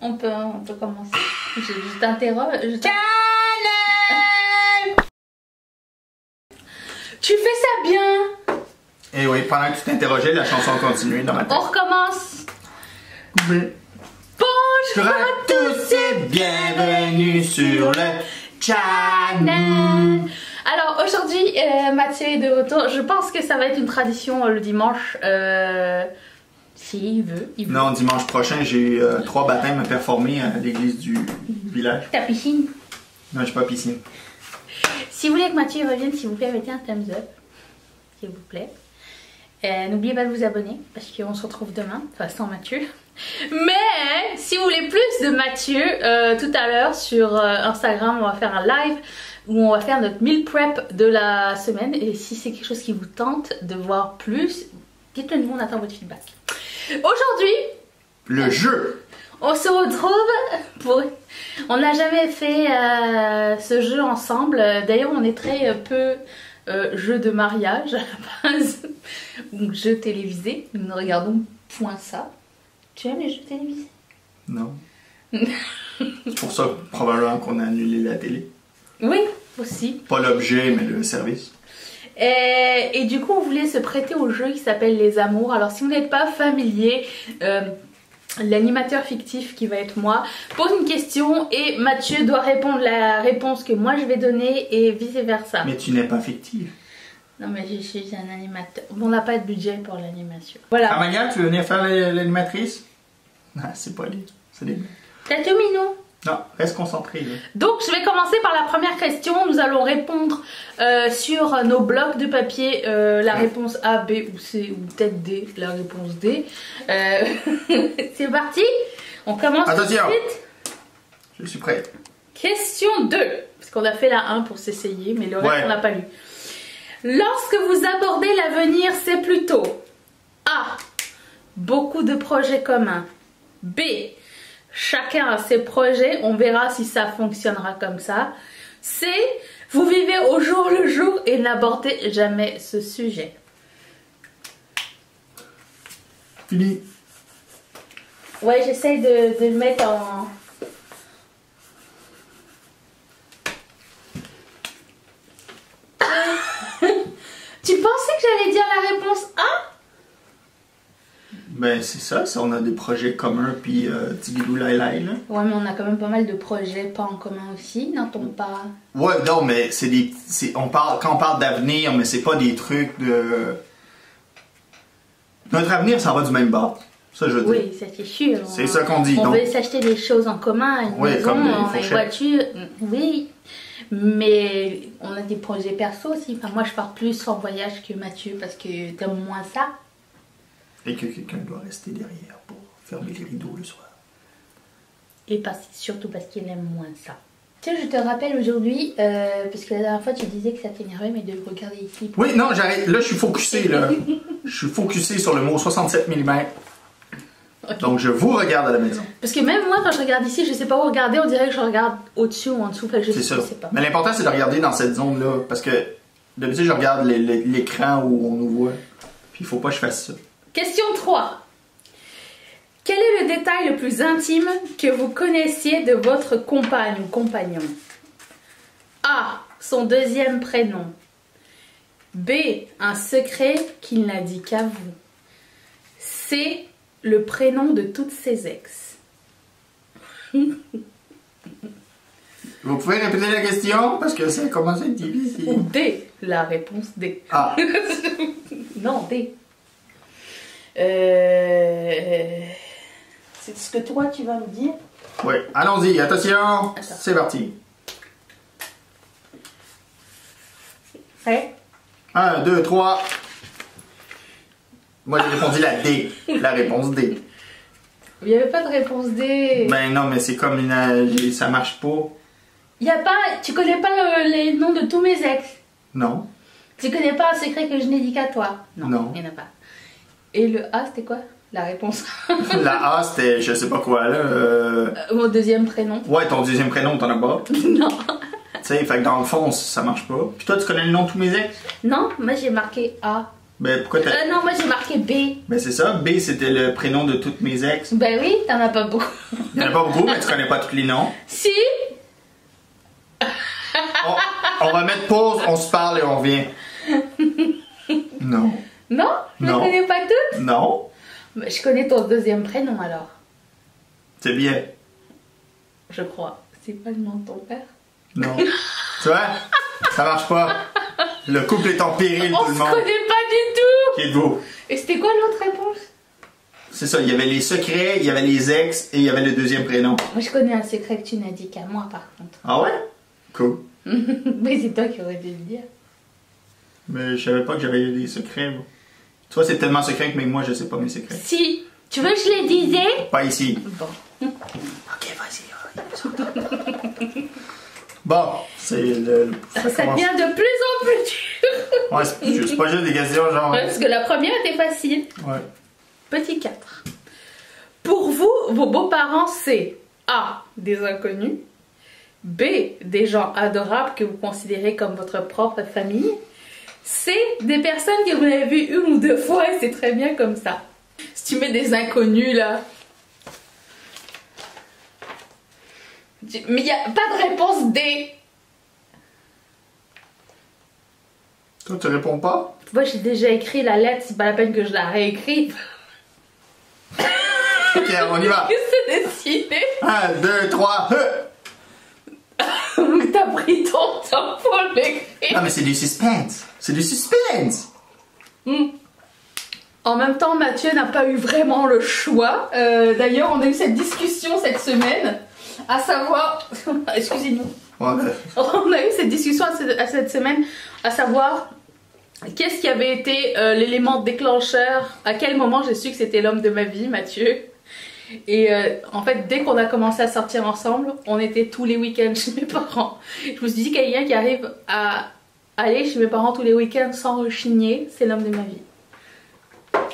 on peut, on peut commencer. Je, je t'interroge. Tu fais ça bien. Et oui, pendant que tu t'interrogeais, la chanson continuait dans ma tête. On recommence. Oui. Bonjour à tous et bienvenue sur le channel. Alors aujourd'hui, euh, Mathieu est de retour. Je pense que ça va être une tradition euh, le dimanche. Euh, S'il veut, il veut. Non, dimanche prochain, j'ai euh, trois baptêmes à performer à l'église du village. Ta piscine? Non, j'ai pas piscine. Si vous voulez que Mathieu revienne, s'il vous plaît, mettez un thumbs up. S'il vous plaît. Euh, N'oubliez pas de vous abonner parce qu'on se retrouve demain, enfin sans Mathieu. Mais si vous voulez plus de Mathieu, euh, tout à l'heure sur euh, Instagram, on va faire un live où on va faire notre meal prep de la semaine. Et si c'est quelque chose qui vous tente de voir plus, dites-le nous, on attend votre feedback. Aujourd'hui, Le jeu. on se retrouve pour... On n'a jamais fait euh, ce jeu ensemble. D'ailleurs, on est très euh, peu euh, jeu de mariage à la base. Ou jeu télévisé. Nous ne regardons point ça. Tu aimes les jeux télévisés? Non. C'est pour ça, probablement, qu'on a annulé la télé. Oui, aussi. Pas l'objet, mais le service. Et, et du coup, on voulait se prêter au jeu qui s'appelle Les Amours. Alors, si vous n'êtes pas familier, euh, l'animateur fictif qui va être moi pose une question et Mathieu doit répondre la réponse que moi je vais donner et vice versa. Mais tu n'es pas fictive. Non, mais je suis un animateur. On n'a pas de budget pour l'animation. Voilà. Amalia, tu veux venir faire l'animatrice? Ah, c'est pas lui. C'est des... T'as tout mis, non reste concentré. Donc, je vais commencer par la première question. Nous allons répondre euh, sur nos blocs de papier euh, la réponse A, B ou C ou peut-être D, la réponse D. Euh, C'est parti On commence tout de suite. Je suis prêt. Question 2. Parce qu'on a fait la 1 pour s'essayer, mais le reste, Ouais. on n'a pas lu. Lorsque vous abordez l'avenir, c'est plutôt A. Beaucoup de projets communs. B. Chacun a ses projets, on verra si ça fonctionnera comme ça. C. Vous vivez au jour le jour et n'abordez jamais ce sujet. Fini. Ouais, j'essaye de, de le mettre en. tu pensais que j'allais dire la réponse A Ben, c'est ça, ça, on a des projets communs, puis euh, Tigidou Lai Lai, là. Ouais, mais on a quand même pas mal de projets pas en commun aussi, n'entend pas Ouais, non, mais c'est des. On parle, quand on parle d'avenir, mais c'est pas des trucs de. Notre avenir, ça va du même bord. Ça, je veux dire. Oui, ça c'est sûr. C'est ça qu'on dit, On donc. veut s'acheter des choses en commun, une Oui, maison, comme une voiture. Oui, mais on a des projets perso aussi. Enfin, moi, je pars plus en voyage que Mathieu parce que t'aimes moins ça. Et que quelqu'un doit rester derrière pour fermer les rideaux le soir. Et parce- surtout parce qu'il aime moins ça. Tiens, je te rappelle aujourd'hui, euh, parce que la dernière fois tu disais que ça t'énervait, mais de regarder ici. Oui, non, j'arrête. Là, je suis focusé, là. je suis focusé sur le mot 67 mm. Donc, je vous regarde à la maison. Parce que même moi, quand je regarde ici, je sais pas où regarder, on dirait que je regarde au-dessus ou en dessous. Fait que je sais, ça. je sais pas. Mais l'important, c'est de regarder dans cette zone-là. Parce que d'habitude, je regarde l'écran où on nous voit. Puis, il faut pas que je fasse ça. Question 3. Quel est le détail le plus intime que vous connaissiez de votre compagne ou compagnon? A. Son deuxième prénom. B. Un secret qu'il n'a dit qu'à vous. C. Le prénom de toutes ses ex. Vous pouvez répéter la question parce que ça commence à être Ou difficile. D. La réponse D. Ah, Non, D. Euh... C'est ce que toi tu vas me dire. ouais. Allons-y, attention. C'est parti. Prêt? 1, 2, 3. Moi, j'ai répondu la D. La réponse D. Il n'y avait pas de réponse D. Ben non, mais c'est comme une. euh, Ça marche pas. Il y a pas, tu connais pas le- les noms de tous mes ex? Non. Tu connais pas un secret que je n'ai dit qu'à toi? Non. il n'y en a pas. Et le A, c'était quoi La réponse? La A, c'était je sais pas quoi, là. euh, Euh, Mon deuxième prénom. Ouais, ton deuxième prénom, t'en as pas? non. Tu sais, fait que dans le fond, ça marche pas. Puis toi, tu connais le nom de tous mes ex? Non, moi j'ai marqué A. Ben pourquoi t'as. Euh, non, moi j'ai marqué B. Ben c'est ça. B c'était le prénom de toutes mes ex. Ben oui, t'en as pas beaucoup. Il y en a pas beaucoup, mais tu connais pas tous les noms. Si On, on va mettre pause, on se parle et on revient. Non. Non? Je ne connais pas toutes? Non. Ben, Je connais ton deuxième prénom alors, C'est bien. je crois. C'est pas le nom de ton père? Non. tu vois? Ça marche pas. Le couple est en péril, On tout le se monde. connaît pas du tout Qui êtes-vous? Et c'était quoi l'autre réponse? C'est ça, il y avait les secrets, il y avait les ex et il y avait le deuxième prénom. Moi je connais un secret que tu n'as dit qu'à moi par contre. Ah ouais? Cool. Mais c'est toi qui aurais dû le dire. Mais je savais pas que j'avais des secrets. moi. Toi, c'est tellement secret que même moi, je sais pas mes secrets. Si Tu veux que je les disais? Pas ici. Bon. Ok, vas-y. Bon, c'est le. Ça, devient de plus en plus dur. Ouais, c'est c'est pas juste des questions genre. Ouais, parce que la première était facile. Ouais. Petit 4. Pour vous, vos beaux-parents, c'est A. Des inconnus. B. Des gens adorables que vous considérez comme votre propre famille. C. Des personnes que vous avez vues une ou deux fois et c'est très bien comme ça. Si tu mets des inconnus là. Mais il n'y a pas de réponse D. Toi, tu réponds pas? Moi j'ai déjà écrit la lettre, c'est pas la peine que je la réécrive. Ok, on y va. c'est décidé. 1, 2, 3. L'écrire. Ah, mais c'est du suspense. C'est du suspense. Hmm. En même temps, Mathieu n'a pas eu vraiment le choix. Euh, D'ailleurs, on a eu cette discussion cette semaine, à savoir... Excusez-nous. Ouais, On a eu cette discussion à cette semaine, à savoir qu'est-ce qui avait été euh, l'élément déclencheur, à quel moment j'ai su que c'était l'homme de ma vie, Mathieu? Et euh, en fait, dès qu'on a commencé à sortir ensemble, on était tous les week-ends chez mes parents. Je me suis dit, quelqu'un qui arrive à aller chez mes parents tous les week-ends sans rechigner, c'est l'homme de ma vie.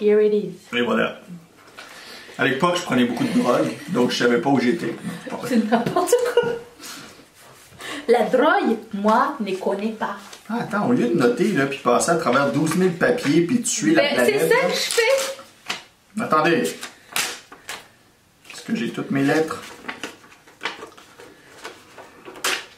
Here it is. et voilà. À l'époque, je prenais beaucoup de drogue, donc je savais pas où j'étais. C'est n'importe quoi. La drogue, moi, ne connais pas. Ah, attends, au lieu de noter, là, puis passer à travers 12 000 papiers, puis tuer la Ben, planète. c'est ça que je fais. Attendez. Est-ce que j'ai toutes mes lettres?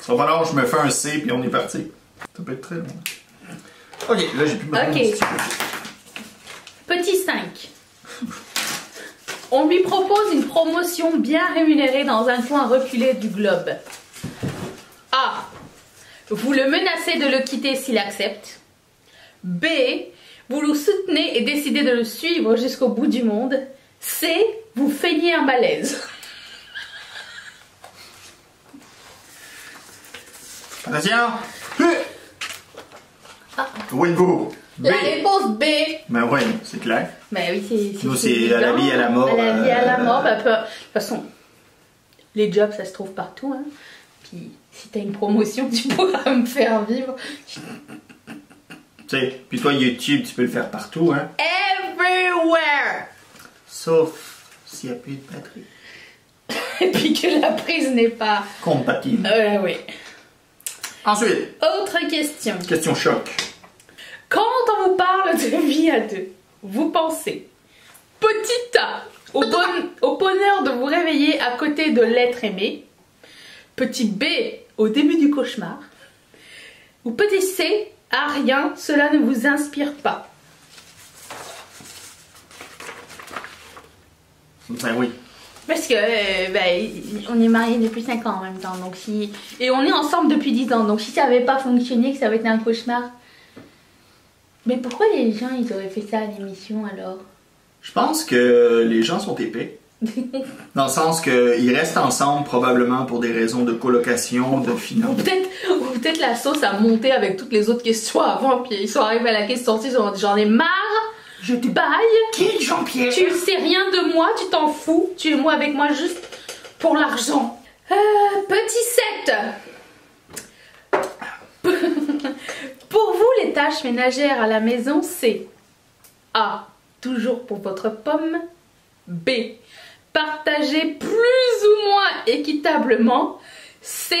Ça va long, je me fais un C, puis on est parti. Ça peut être très long. Ok, là, j'ai plus besoin Ok. Petit 5. On lui propose une promotion bien rémunérée dans un coin reculé du globe. A. Vous le menacez de le quitter s'il accepte. B. Vous le soutenez et décidez de le suivre jusqu'au bout du monde. C. Vous feignez un malaise. Attention! Oui, vous! B! La réponse B. Ben oui, c'est clair. Ben oui, c'est. Nous, c'est à la vie, à la mort, À la vie, à la euh, mort. ben, peu- de toute façon, les jobs, ça se trouve partout. Hein. Puis, si t'as une promotion, tu pourras me faire vivre. Tu sais, puis toi, YouTube, tu peux le faire partout, hein? Everywhere! Sauf s'il n'y a plus de batterie. Et puis que la prise n'est pas. Compatible. Euh, oui. Ensuite, Autre question. question choc. Quand on vous parle de vie à deux, vous pensez petit A au, bon- au bonheur de vous réveiller à côté de l'être aimé, petit B au début du cauchemar, ou petit C à rien, cela ne vous inspire pas? Ben oui. Parce que euh, ben, on est mariés depuis 5 ans en même temps, donc si et on est ensemble depuis 10 ans, donc si ça avait pas fonctionné, que ça avait été un cauchemar. Mais pourquoi les gens ils auraient fait ça à l'émission alors? Je pense que les gens sont épais. Dans le sens qu'ils restent ensemble probablement pour des raisons de colocation, de finances. peut-être ou peut-être la sauce a monté avec toutes les autres questions avant, puis ils sont arrivés à la question 6, ils ont dit j'en ai marre, je te baille, Qui Jean-Pierre? tu sais rien de moi, tu t'en fous, tu es moi avec moi juste pour l'argent. Euh, petit 7. pour vous, les tâches ménagères à la maison, c'est A. Toujours pour votre pomme. B. Partager plus ou moins équitablement. C.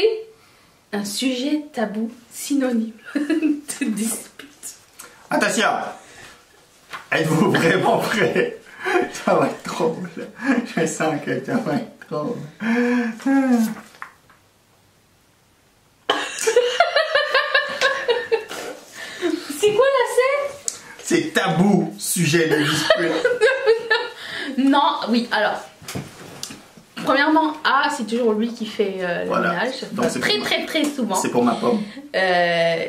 Un sujet tabou synonyme de dispute. Attention! Êtes-vous vraiment prêts? Ça va être drôle. Je sens que ça va être drôle. C'est quoi la scène? C'est tabou, sujet de dispute. Non, oui, alors. Premièrement, A, c'est toujours lui qui fait euh, le Voilà. ménage. Donc, très, très, très souvent. C'est pour ma pomme. Euh,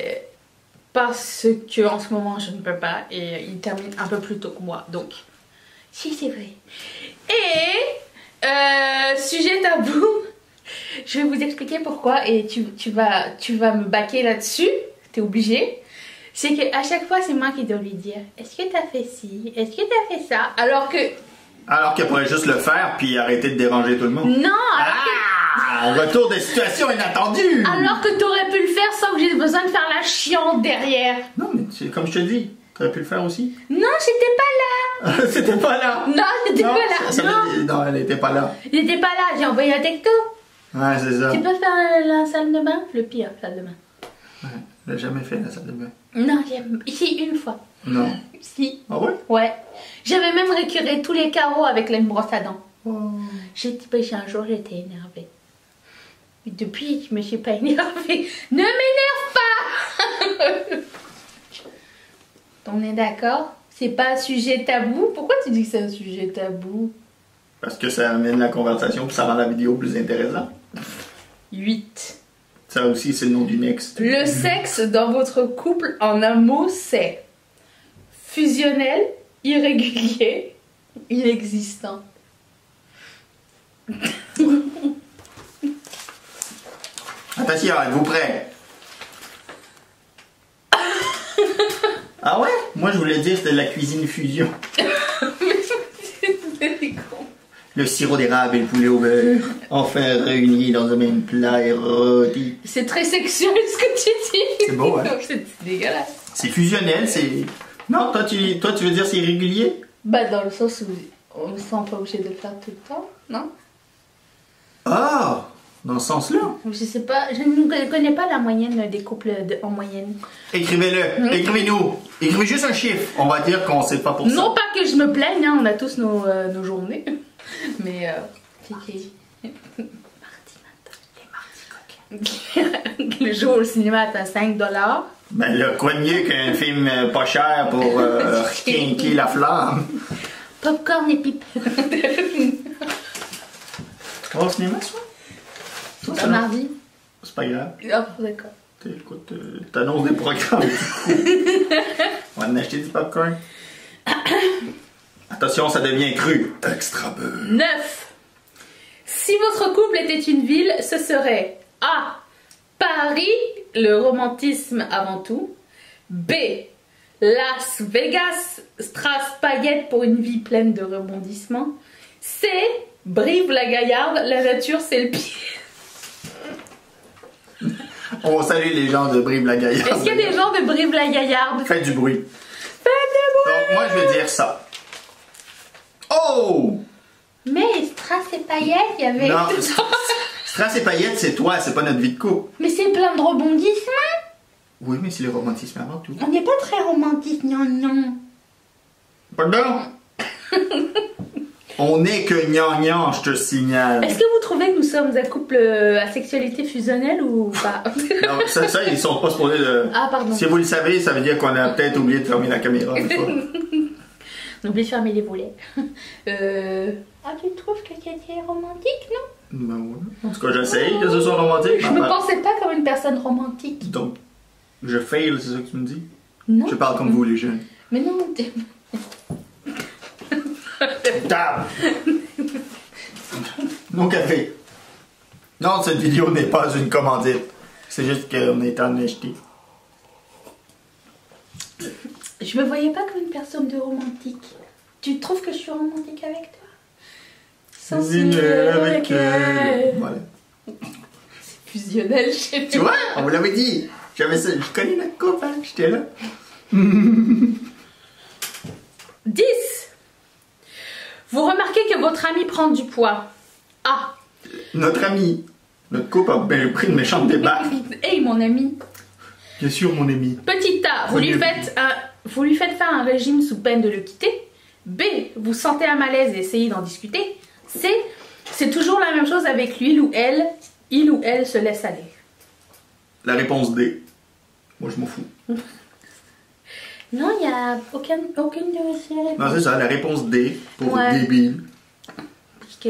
parce que en ce moment, je ne peux pas. Et il termine un peu plus tôt que moi. Donc, si, c'est vrai. Et, euh, sujet tabou. Je vais vous expliquer pourquoi. Et tu, tu, vas, tu vas me baquer là-dessus. T'es obligé. C'est qu'à chaque fois, c'est moi qui dois lui dire Est-ce que t'as fait ci Est-ce que t'as fait ça Alors que. Alors qu'elle pourrait juste le faire puis arrêter de déranger tout le monde. Non alors que- Ah! Retour des situations inattendues! Alors que t'aurais pu le faire sans que j'ai besoin de faire la chiante derrière. Non, mais c'est comme je te dis, t'aurais pu le faire aussi. Non, j'étais pas là. C'était pas là! Non, j'étais pas là. ça- ça non, elle était pas là. j'étais pas là. J'ai envoyé un texto. Ouais, c'est ça. Tu peux faire la, la salle de bain? Le pire, salle de bain. Ouais, elle a jamais fait la salle de bain. Non, j'ai une fois. Non. Si. Ah ouais? Ouais. J'avais même récuré tous les carreaux avec la brosse à dents. Oh. J'ai bah, j'ai- un jour, j'étais énervée. Et depuis, je me suis pas énervée. Ne m'énerve pas On est d'accord? C'est pas un sujet tabou? Pourquoi tu dis que c'est un sujet tabou? Parce que ça amène la conversation puis ça rend la vidéo plus intéressante. 8. Ça aussi, c'est le nom du next. Le sexe dans votre couple, en un mot, c'est fusionnel, irrégulier, inexistant. Attention, êtes-vous prêts? ah ouais? Moi, je voulais dire c'était de la cuisine fusion. Le sirop d'érable et le poulet au beurre, enfin réunis dans un même plat érotique. C'est très sexuel ce que tu dis. C'est beau, hein? C'est dégueulasse. C'est fusionnel, c'est... Non, toi tu, toi, tu veux dire c'est irrégulier? Bah, dans le sens où on ne se sent pas obligé de le faire tout le temps, non? Ah! Dans ce sens-là. Je sais pas, je ne connais pas la moyenne des couples de- en moyenne. Écrivez-le, écrivez-nous. Écrivez juste un chiffre. On va dire qu'on sait pas pour ça. Non pas que je me plaigne, hein, on a tous nos, euh, nos journées. Mais, euh, Kiki. Mardi matin, Le jour au cinéma est à 5 dollars. Ben là, quoi de mieux qu'un film euh, pas cher pour euh, la flamme? Popcorn et pipe. Tu vas au cinéma, ça? Mardi. C'est pas grave. Ah, d'accord. Écoute, t'annonces des programmes. On va en acheter du popcorn. Attention, ça devient cru. Extra beurre. 9. Si votre couple était une ville, ce serait A. Paris, le romantisme avant tout. B. Las Vegas, Strass paillettes pour une vie pleine de rebondissements. C. Brive la Gaillarde, la nature c'est le pire. On salue les gens de Brive-la-Gaillarde. Est-ce qu'il y a des gens de Brive la Gaillarde? Faites du bruit. Faites des Donc, moi, je veux dire ça. Oh! Mais Strass et paillettes, il y avait. Non, Strass et paillettes, c'est toi, c'est pas notre vie de couple. Mais c'est plein de rebondissements. Oui, mais c'est le romantisme avant tout. On n'est pas très romantique, non, non. Pardon? On n'est que gnangnan, je te signale. Est-ce que vous trouvez que nous sommes un couple euh, à sexualité fusionnelle ou pas Non, ça, ça, ils sont pas supposés de... Ah, pardon. Si vous le savez, ça veut dire qu'on a peut-être oublié de fermer la caméra. une fois. N'oublie de fermer les volets. Euh... Ah, tu trouves que c'était romantique, non? Ben ouais. En tout cas, j'essaye que ce soit romantique. Je mais me pensais pas comme une personne romantique. Donc, je fail, c'est ça que tu me dis? Non. Je parle comme vous, les jeunes. Mais non, t'es- Table! Non café. Non, cette vidéo n'est pas une commandite. C'est juste qu'on est en acheté. je me voyais pas comme une personne de romantique. Tu trouves que je suis romantique avec toi? Sensible avec elle. Voilà. Fusionnel chez Tu vois, on vous l'avait dit. J'avais ça. Je connais couple, hein. J'étais là. 10. Vous remarquez que votre ami prend du poids. Ah. Notre ami. Notre couple a bien pris une méchante débarque. Hey mon ami. Bien sûr, mon ami. Petit A, vous lui faites un vous lui faites faire un régime sous peine de le quitter. B. Vous sentez un malaise et essayez d'en discuter. C. C'est toujours la même chose avec lui ou elle. Il ou elle se laisse aller. La réponse D. Moi, je m'en fous. Non, il n'y a aucun, aucune de ces réponses. Non, c'est ça, la réponse D pour Ouais. débile. Parce que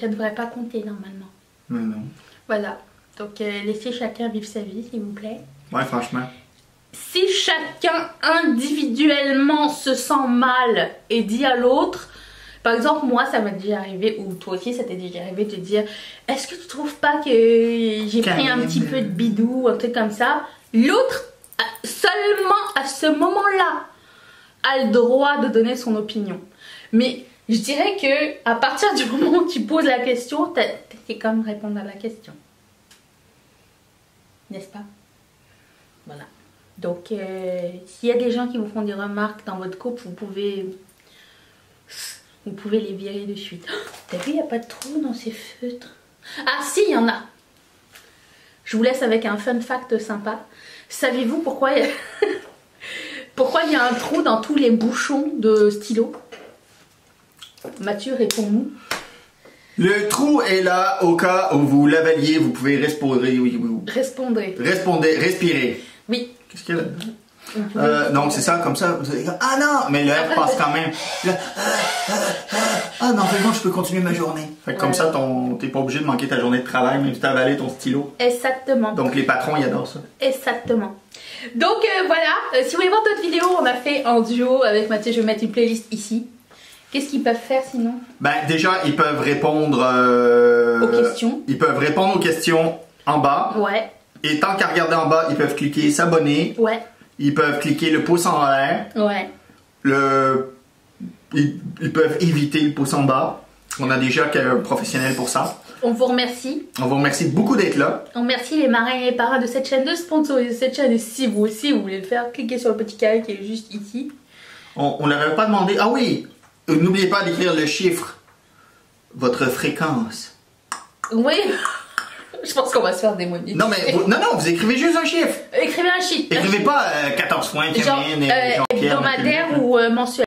ça ne devrait pas compter normalement. Mais non. Voilà. Donc euh, laissez chacun vivre sa vie, s'il vous plaît. Ouais, franchement. Si chacun individuellement se sent mal et dit à l'autre, par exemple, moi, ça m'est déjà arrivé, ou toi aussi, ça t'est déjà arrivé de dire Est-ce que tu trouves pas que j'ai pris un petit peu de bidou, un truc comme ça? L'autre, seulement à ce moment-là, a le droit de donner son opinion. Mais je dirais que à partir du moment où tu poses la question, t'es comme répondre à la question. N'est-ce pas? Voilà. Donc, euh, s'il y a des gens qui vous font des remarques dans votre couple, vous pouvez, vous pouvez les virer de suite. T'as vu, il n'y a pas de trou dans ces feutres? Ah si, il y en a. Je vous laisse avec un fun fact sympa. Savez-vous pourquoi il y a... pourquoi il y a un trou dans tous les bouchons de stylo? Mathieu, réponds-nous. Le trou est là au cas où vous l'avaliez, vous pouvez respirer. Oui, oui, oui. Répondrez. Répondez, respirer. Oui. Qu'est-ce qu'il y a? Pouvez- Euh, donc c'est ça, comme ça, vous allez dire, ah non, mais le R passe quand même. Là, ah, ah, ah, ah non, bon, je peux continuer ma journée. Fait que comme ça, ton, t'es pas obligé de manquer ta journée de travail, même si t'as avalé ton stylo. Exactement. Donc les patrons, ils adorent ça. Exactement. Donc euh, voilà, Euh, si vous voulez voir d'autres vidéos, on a fait en duo avec Mathieu, je vais mettre une playlist ici. Qu'est-ce qu'ils peuvent faire sinon? Ben déjà, ils peuvent répondre euh, Aux questions. Ils peuvent répondre aux questions en bas. Ouais, Et tant qu'à regarder en bas, ils peuvent cliquer s'abonner. ouais, Ils peuvent cliquer le pouce en l'air. ouais. Le... Ils, ils peuvent éviter le pouce en bas. On a déjà un professionnel pour ça. On vous remercie. On vous remercie beaucoup d'être là. On remercie les marins et les parrains de cette chaîne de sponsoriser cette chaîne. Et si vous aussi vous voulez le faire, cliquez sur le petit carré qui est juste ici. On, avait pas demandé. Ah oui, euh, n'oubliez pas d'écrire le chiffre, votre fréquence. Oui, je pense qu'on va se faire démonier. Non mais vous- non non, vous écrivez juste un chiffre. Écrivez un chiffre. Écrivez pas euh, 14 points, Genre Camille et euh, Jean-Pierre. hebdomadaire ou euh, mensuel.